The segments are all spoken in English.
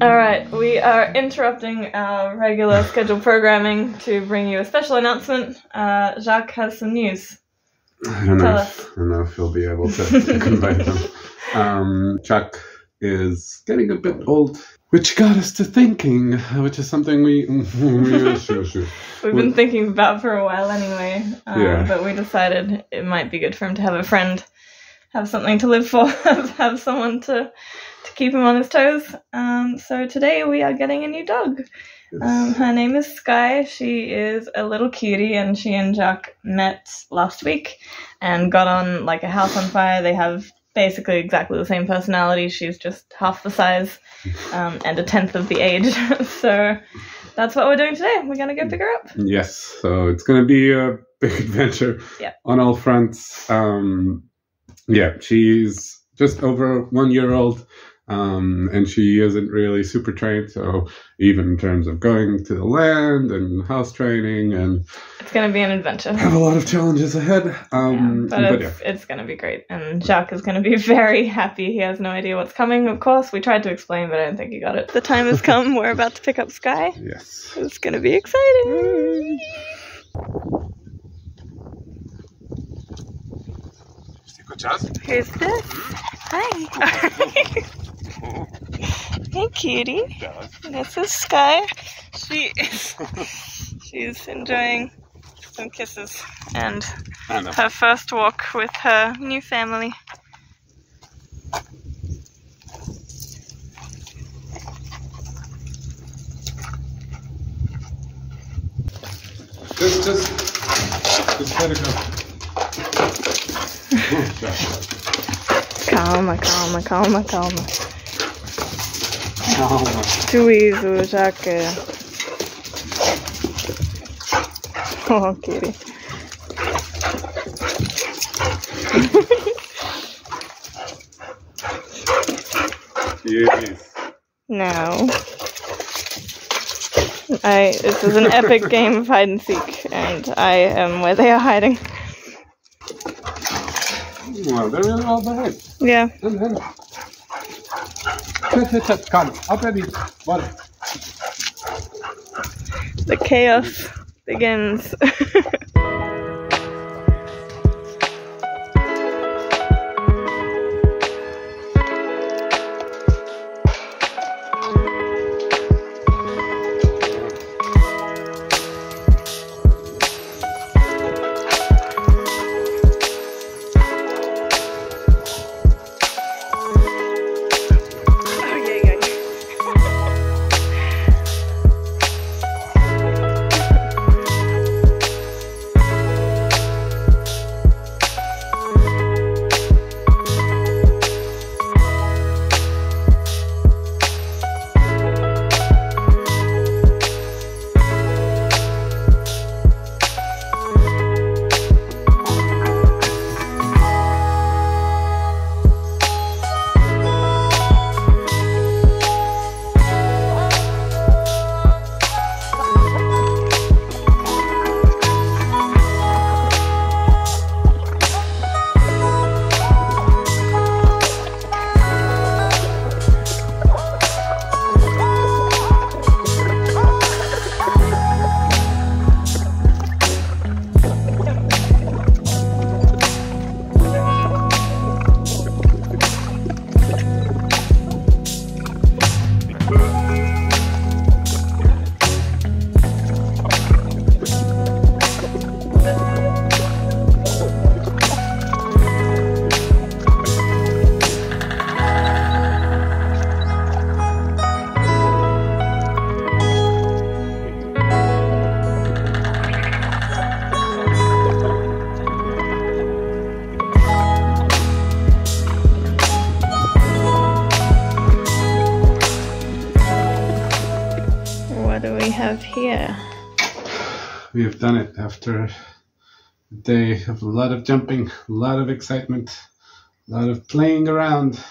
All right, we are interrupting our regular scheduled programming to bring you a special announcement. Uh, Jacques has some news. I don't Tell know. us. If, I don't know if he'll be able to, convey them. Um, Chuck is getting a bit old, which got us to thinking, which is something we. we sure, sure. We've been thinking about for a while anyway, um, Yeah. but we decided it might be good for him to have a friend, have something to live for, have someone to to keep him on his toes. Um, so today we are getting a new dog. Um, her name is Skye. She is a little cutie, and she and Jacques met last week and got on like a house on fire. They have basically exactly the same personality. She's just half the size um, and a tenth of the age. so that's what we're doing today. We're gonna go pick her up. Yes, so it's going to be a big adventure Yeah. on all fronts. Um, yeah, she's just over one year old, um, and she isn't really super trained. So even in terms of going to the land and house training, and It's gonna be an adventure. have a lot of challenges ahead. Yeah, Um, but but yeah, it's, it's going to be great. And Jacques is going to be very happy. He has no idea what's coming, of course. We tried to explain, but I don't think he got it. The time has come. We're about to pick up Skye. yes. It's going to be exciting. Here's this. Hi. hey, cutie. This is Skye. She is. She's enjoying some kisses and her first walk with her new family. Just, just, just let it go. Calma, calma, calma, calma. Calma. Juízo, Jaque. Oh, kitty. Yes. No. I. This is an epic game of hide and seek, and I am where they are hiding. Well, they're all behind. Yeah. Up ready. Water. The chaos begins. have here? We have done it after a day of a lot of jumping, a lot of excitement, a lot of playing around.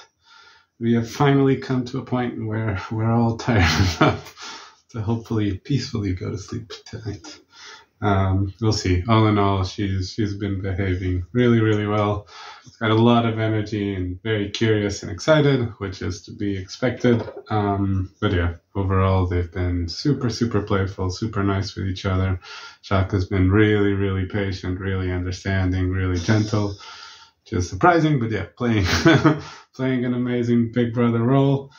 We have finally come to a point where we're all tired enough to hopefully peacefully go to sleep tonight. Um, we'll see. All in all, she's she's been behaving really, really well. She's got a lot of energy and very curious and excited, which is to be expected. Um, but yeah, overall, they've been super, super playful, super nice with each other. Has been really, really patient, really understanding, really gentle. Is surprising, but yeah, playing playing an amazing big brother role.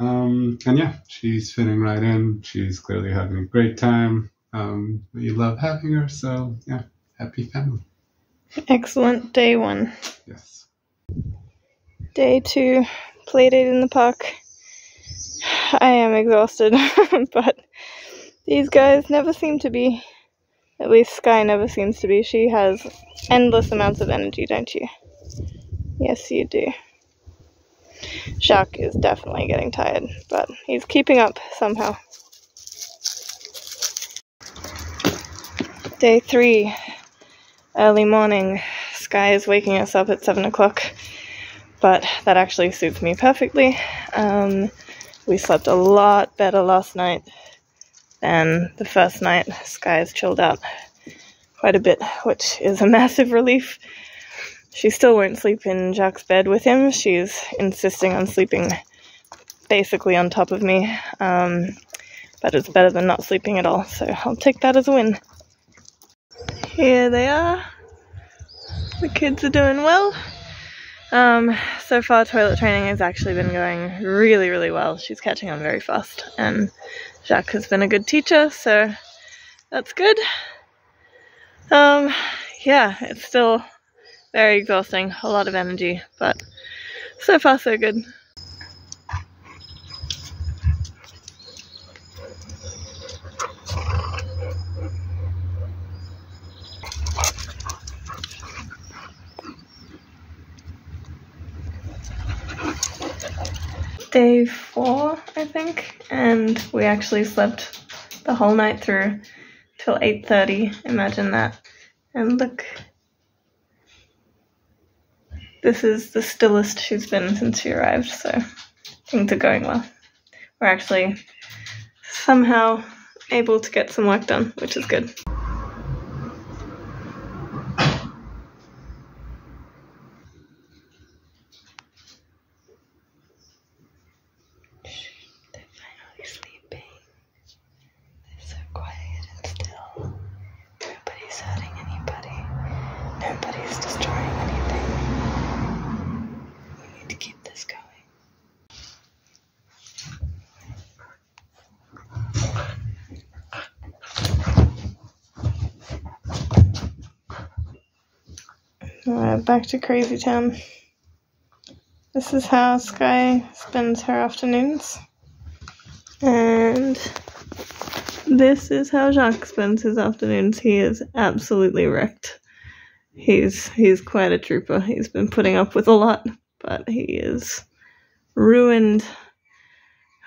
Um, and yeah, she's fitting right in. She's clearly having a great time. Um, we love having her, so yeah, happy family. Excellent. Day one. Yes. Day two, play date in the park. I am exhausted, but these guys never seem to be. At least Skye never seems to be. She has endless amounts of energy, don't you? Yes, you do. Jacques is definitely getting tired, but he's keeping up somehow. Day three, early morning. Skye is waking us up at 7 o'clock, but that actually suits me perfectly. Um, we slept a lot better last night than the first night. Skye has chilled out quite a bit, which is a massive relief. She still won't sleep in Jacques's bed with him. She's insisting on sleeping basically on top of me. Um, but it's better than not sleeping at all, so I'll take that as a win. Here they are. The kids are doing well. Um, so far, toilet training has actually been going really, really well. She's catching on very fast, and Jacques has been a good teacher, so that's good. Um, yeah, it's still very exhausting, a lot of energy, but so far so good. Day four, I think, and we actually slept the whole night through till 8.30, imagine that. And look, this is the stillest she's been since she arrived, so things are going well. We're actually somehow able to get some work done, which is good. They're finally sleeping. They're so quiet and still. Nobody's hurting anybody. Nobody's destroying anything. We need to keep this going. Back to Crazy Town. This is how Skye spends her afternoons. And this is how Jacques spends his afternoons. He is absolutely wrecked. He's he's quite a trooper. He's been putting up with a lot, but he is ruined.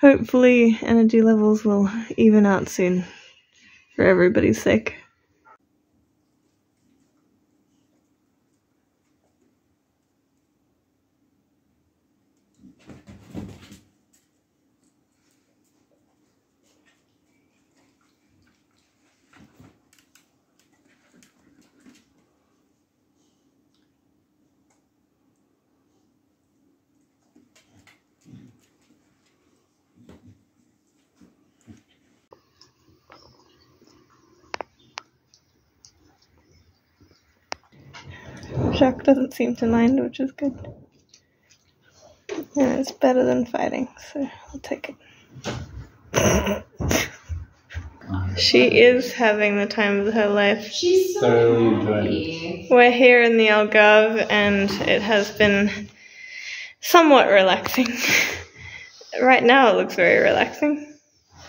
Hopefully energy levels will even out soon for everybody's sake. Jacques doesn't seem to mind, which is good. And it's better than fighting, so I'll take it. She is having the time of her life. She's so Thoroughly enjoying happy. We're here in the Algarve, and it has been somewhat relaxing. right now, it looks very relaxing.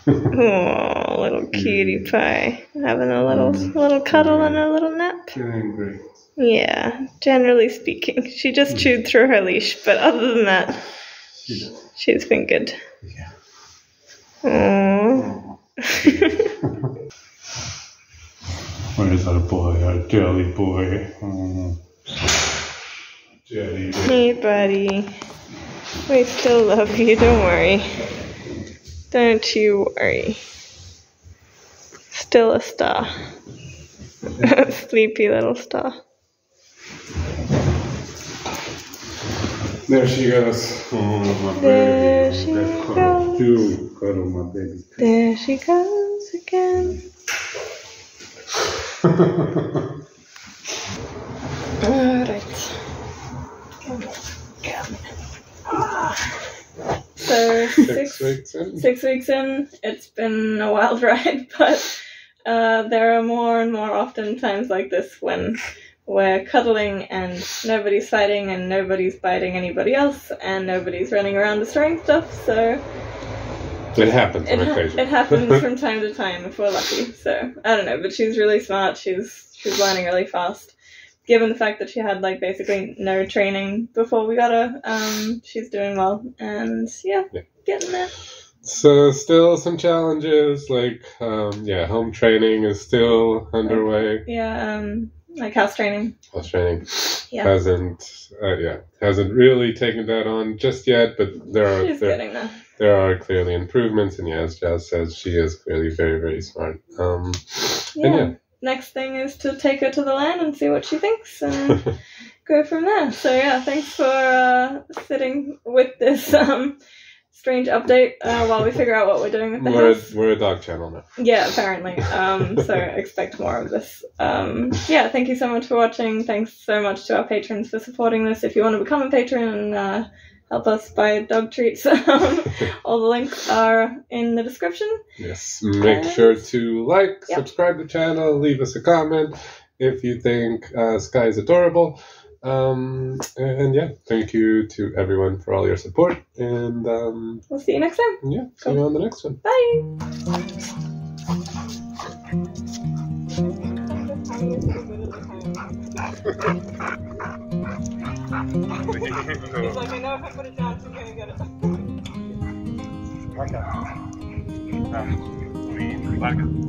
Oh, little cutie pie, having a little mm. little cuddle and a little nap. Doing great. Yeah, generally speaking, she just hmm. chewed through her leash, but other than that, she she's been good. Yeah. Aww. Where's our boy, our jelly boy? Oh. Jelly boy. hey, buddy. We still love you. Don't worry. Don't you worry. Still a star. Sleepy little star. There she goes. Oh, my There baby. she Let's goes. cuddle. Do cuddle, my baby. There she goes again. Alright. So Six six weeks in. six weeks in, it's been a wild ride, but uh, there are more and more often times like this when we're cuddling and nobody's fighting and nobody's biting anybody else and nobody's running around destroying stuff. So It happens it, on ha- it happens from time to time if we're lucky. So I don't know, but she's really smart. She's she's learning really fast. Given the fact that she had like basically no training before we got her, um, she's doing well, and yeah, Yeah. getting there. So still some challenges, like um, yeah, home training is still underway. Yeah, um, like house training. House training Yeah. hasn't, uh, yeah, hasn't really taken that on just yet, but there are She's there, getting there. there are clearly improvements, and yeah, as Jazz says, she is clearly very very smart. Um, Yeah. yeah, Next thing is to take her to the land and see what she thinks and go from there. So yeah, thanks for uh, sitting with this um, strange update uh, while we figure out what we're doing with the we're house. we're a dog channel now. Yeah, apparently. Um, so expect more of this. Um, yeah, thank you so much for watching. Thanks so much to our patrons for supporting this. If you want to become a patron and uh, help us buy dog treats, um, all the links are in the description. Yes, make sure to like, Yep. subscribe to the channel, leave us a comment if you think uh, Skye is adorable. Um, and yeah, thank you to everyone for all your support. And um, We'll see you next time. yeah, see you on the next one. Bye. He's like, I know if I put it down, she's gonna get it. Okay. Um, we, we gotta go.